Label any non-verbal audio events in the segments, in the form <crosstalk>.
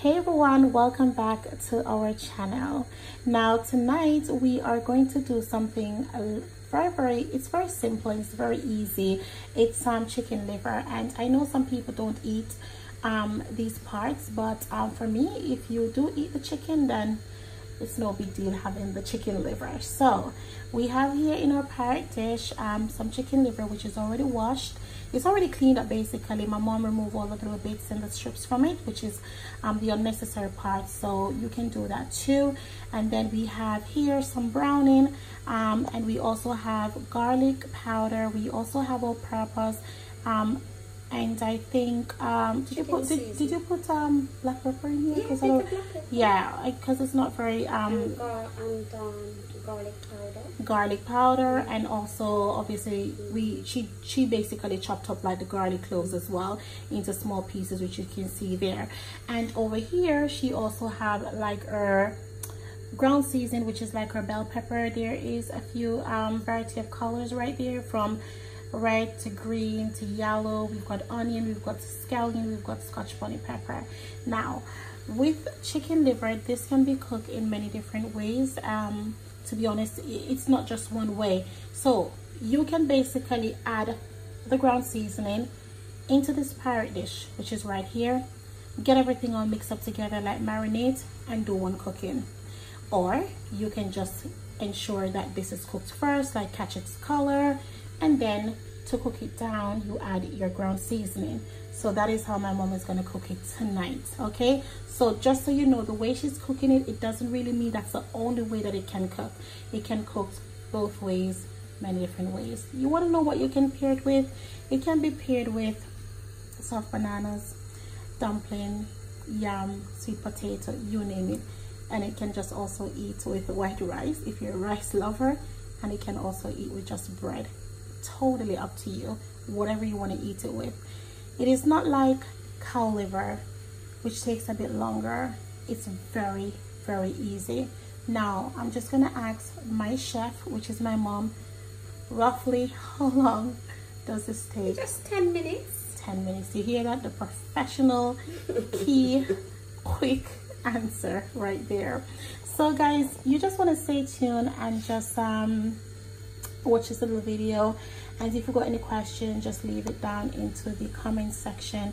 hey everyone welcome back to our channel. Now tonight we are going to do something very very it's very simple it's very easy. It's some um, chicken liver and i know some people don't eat um, these parts but um, for me if you do eat the chicken then it's no big deal having the chicken liver. So we have here in our parrot dish um, some chicken liver which is already washed it's already cleaned up basically. My mom removed all the little bits and the strips from it which is um, the unnecessary part so you can do that too. And then we have here some browning um, and we also have garlic powder. We also have all purpose um, and I think um did you put did, did, you put um black pepper in here? Yeah, I don't, yeah, because it's not very um and, gar and um, garlic powder. Garlic powder and also obviously we she she basically chopped up like the garlic cloves as well into small pieces which you can see there. And over here she also have like her ground season which is like her bell pepper. There is a few um variety of colors right there from red to green to yellow. We've got onion we've got scallion we've got scotch bonnet pepper. Now with chicken liver this can be cooked in many different ways. Um to be honest it's not just one way. So you can basically add the ground seasoning into this pirate dish which is right here. Get everything all mixed up together like marinate and do one cooking. Or you can just ensure that this is cooked first like catch its color and then to cook it down you add your ground seasoning. So that is how my mom is going to cook it tonight okay? So just so you know the way she's cooking it it doesn't really mean that's the only way that it can cook. It can cook both ways many different ways. You want to know what you can pair it with? It can be paired with soft bananas dumpling yam sweet potato you name it. And it can just also eat with white rice if you're a rice lover. And it can also eat with just bread totally up to you whatever you want to eat it with. It is not like cow liver which takes a bit longer. It's very very easy. Now i'm just gonna ask my chef which is my mom roughly <laughs> how long does this take? Just 10 minutes. 10 minutes. You hear that? The professional key <laughs> quick answer right there. So guys you just want to stay tuned and just um watch this little video. And if you've got any questions just leave it down into the comment section.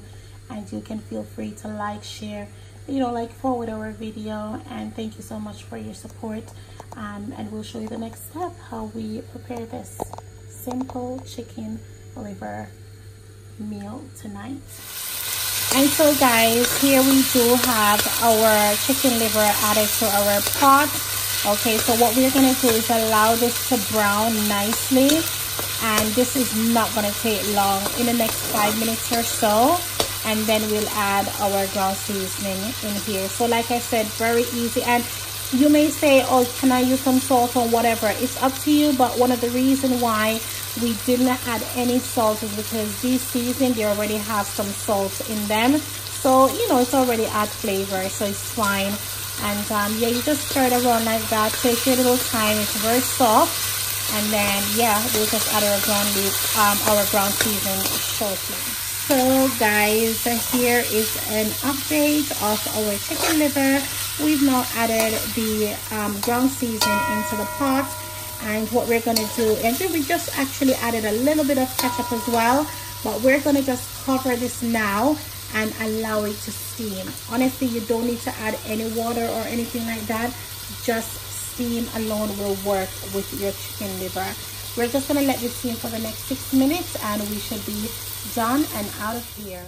And you can feel free to like share you know like forward our video. And thank you so much for your support. Um, and we'll show you the next step how we prepare this simple chicken liver meal tonight. And so guys here we do have our chicken liver added to our pot okay so what we're going to do is allow this to brown nicely. And this is not going to take long in the next five minutes or so. And then we'll add our ground seasoning in here. So like i said very easy. And you may say oh can i use some salt or whatever? It's up to you but one of the reason why we didn't add any salt is because these seasoning they already have some salt in them. So you know it's already add flavor so it's fine and um, yeah you just stir it around like that. Take your little time. It's very soft. And then yeah we'll just add our ground leaf um, our ground season shortly. So guys here is an update of our chicken liver. We've now added the um, ground season into the pot. And what we're going to do and we just actually added a little bit of ketchup as well. But we're going to just cover this now and allow it to steam. Honestly you don't need to add any water or anything like that. Just steam alone will work with your chicken liver. We're just to let this steam for the next six minutes and we should be done and out of here